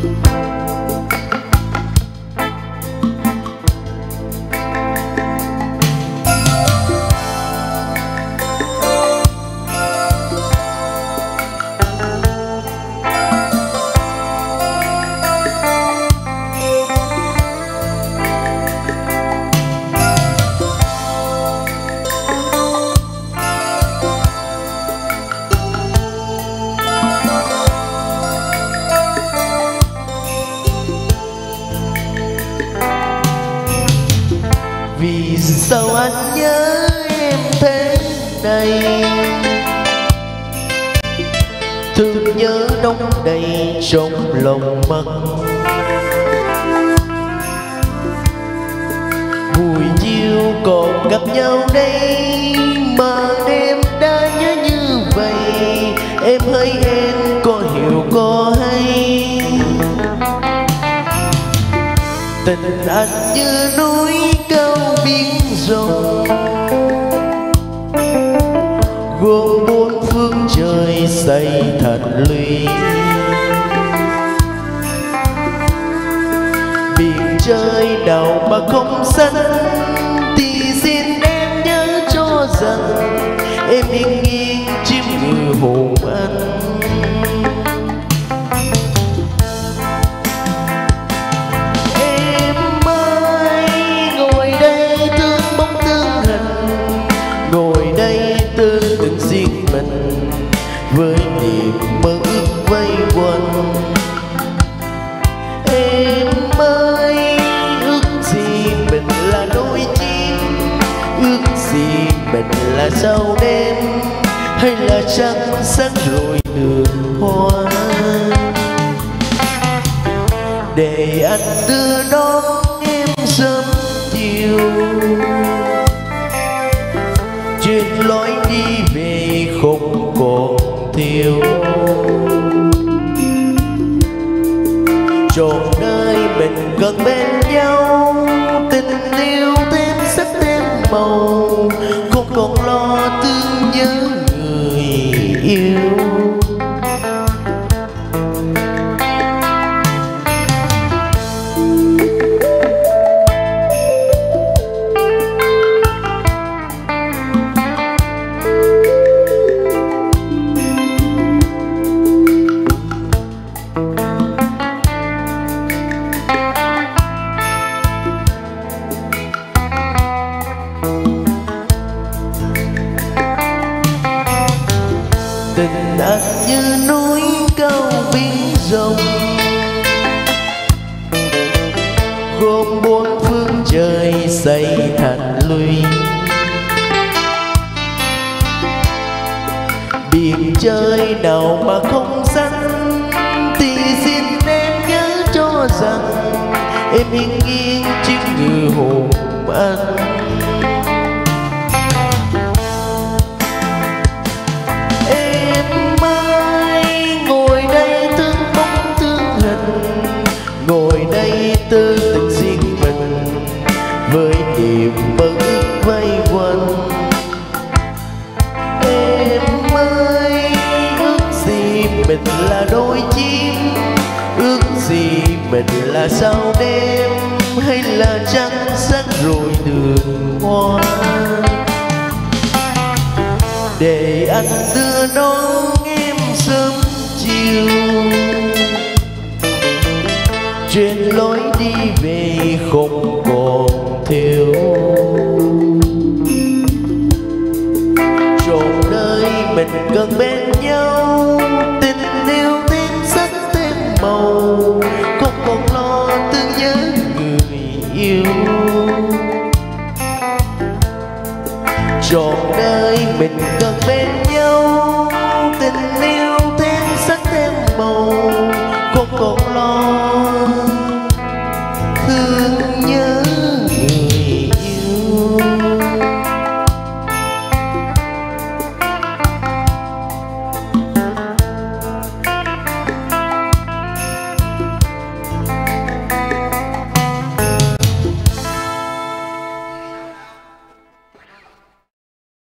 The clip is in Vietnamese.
Bye. Vì sao anh nhớ em thế này? Thương nhớ đông đầy trong lòng mắt. Buổi chiều còn gặp nhau đây mà tình anh như núi cao biển rộng. Gồm bốn phương trời xây thành lũy biển trời nào mà không xanh thì xin em nhớ cho rằng em yên nghiêng chiếm như hồn anh là đêm, Hay là trăng sáng rồi đường hoa để anh đưa đón em sớm chiều. Trên lối đi về không còn thiếu. Trọn đời mình gần bên nhau, tình yêu thêm sắc thêm màu. eu tình anh như núi cao biển rộng gồm bốn phương trời xây thành lũy biển chơi nào mà không xanh, thì xin em nhớ cho rằng em hiên nghiêng chiếc ngự hồn anh mình là đôi chim. Ước gì mình là sao đêm Hay là trăng sáng rồi đường hoa. Để anh đưa đón em sớm chiều. Trên lối đi về không còn thiếu. Chốn nơi mình gần bên nhau. Trọn đời mình